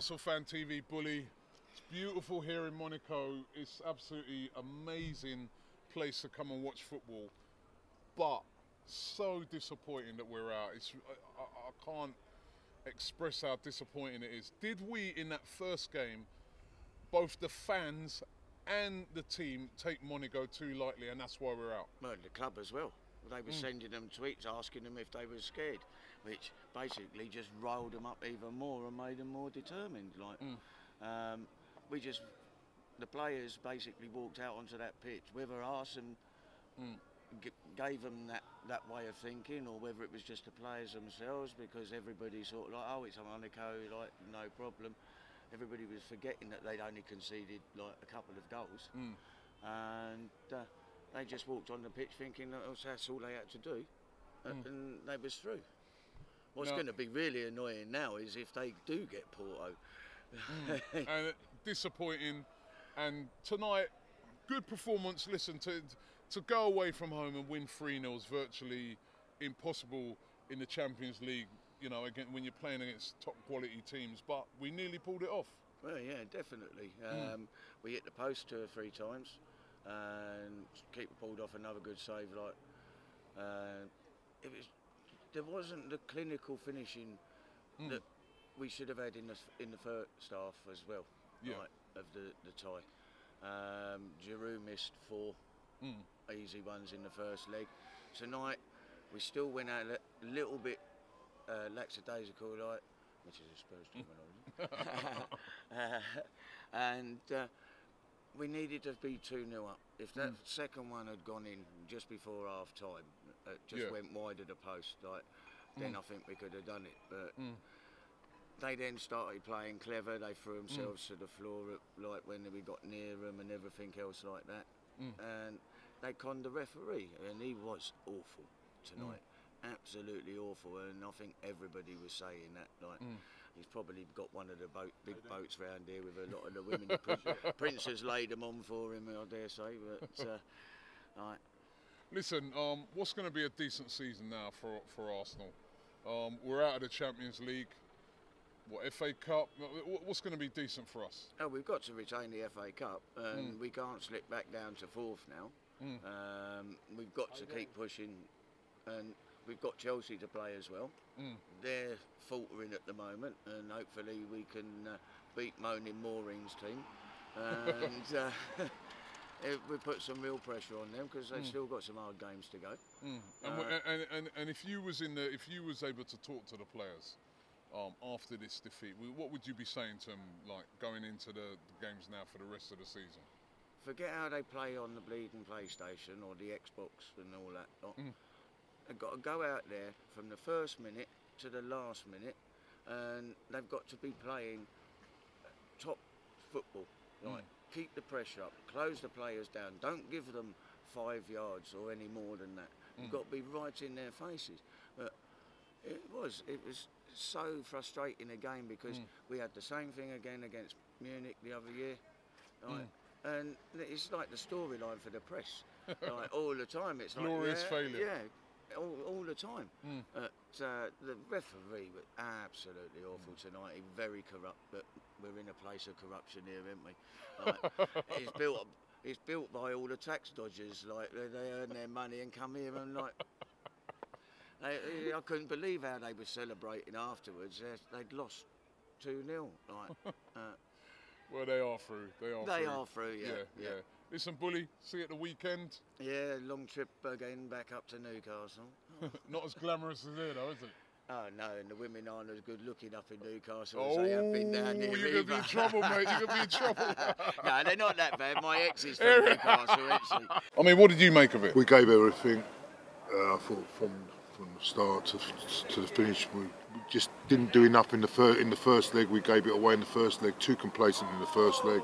Arsenal Fan TV Bully. It's beautiful here in Monaco. It's absolutely amazing place to come and watch football. But so disappointing that we're out. It's, I, I, can't express how disappointing it is. Did we, in that first game, both the fans and the team take Monaco too lightly, and that's why we're out? Well, the club as well. They were sending them tweets asking them if they were scared, which basically just rolled them up even more and made them more determined. Like, um, we just, the players basically walked out onto that pitch, whether Arsenal g- gave them that, that way of thinking or whether it was just the players themselves because everybody sort of like, oh, it's a Monaco, like, no problem. Everybody was forgetting that they'd only conceded like a couple of goals. And uh, they just walked on the pitch thinking that was- that's all they had to do. uh, And they was through. What's No. going to be really annoying now is if they do get Porto. and disappointing. And tonight, good performance. Listen, to to go away from home and win 3 0 is virtually impossible in the Champions League, you know, again, when you're playing against top quality teams. But we nearly pulled it off. Well, yeah, definitely. Um, we hit the post two or three times, and keeper pulled off another good save. Like uh, it was, there wasn't the clinical finishing that we should have had in the in the first half as well. Yeah. Right, of the the tie. Um, Giroud missed four easy ones in the first leg. Tonight, we still went out a little bit uh, lackadaisical, like, which is a Spurs terminology. uh, and uh, we needed to be 2 0 up. If that hmm. second one had gone in just before half time, uh, it just Yeah. went wide of the post, like, then hmm. I think we could have done it. But hmm. they then started playing clever. They threw themselves to the floor, like when we got near them and everything else like that. And they conned the referee, and he was awful tonight. Absolutely awful, and I think everybody was saying that. Like, he's probably got one of the boat, big boats round here with a lot of the women. The prin- Prince has laid them on for him, I dare say. But uh, like, Listen, um, what's going to be a decent season now for for Arsenal? Um, we're out of the Champions League. What FA Cup? What's going to be decent for us? Oh, we've got to retain the FA Cup, and we can't slip back down to fourth now. Um, we've got to keep pushing, and we've got Chelsea to play as well. They're faltering at the moment, and hopefully we can uh, beat Moaning Maureen's team. And uh, it, we put some real pressure on them because they've still got some hard games to go. And, w- and, and, and if you was in the, if you was able to talk to the players um, after this defeat, what would you be saying to them, like going into the, the games now for the rest of the season? Forget how they play on the bleeding PlayStation or the Xbox and all that. lot. They've got to go out there from the first minute to the last minute, and they've got to be playing top football. Like, mm. keep the pressure up, close the players down, don't give them five yards or any more than that. You've mm. got to be right in their faces. But it was, it was so frustrating a game because mm. we had the same thing again against Munich the other year. Like, And it's like the storyline for the press. like all the time, it's like Glorious yeah, failure. Yeah, all, all the time. But uh, the referee was absolutely awful tonight. He very corrupt, but we're in a place of corruption here, aren't we? Like, it's built. It's built by all the tax dodgers. Like they, they earn their money and come here and like. They, I couldn't believe how they were celebrating afterwards. They- They'd lost two 0 Like, uh, Well, they are through. They are. They through. are through, yeah, yeah, yeah. Listen, bully. See you at the weekend. yeah, long trip again back up to Newcastle. Not as glamorous as here, though, is it? Oh no, and the women aren't as good looking up in Newcastle as they have been down here. Oh, you're gonna be in trouble, mate. You're gonna be in trouble. no, they're not that bad. My ex is from Newcastle, actually. I mean, what did you make of it? we gave everything. Uh, I thought from from the start to, to the finish, we, we just didn't do enough in the fir- in the first leg. We gave it away in the first leg. Too complacent in the first leg.